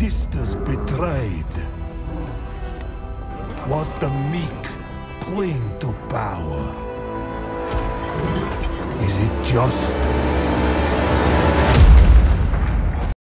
sisters betrayed? Was the meek cling to power? Is it just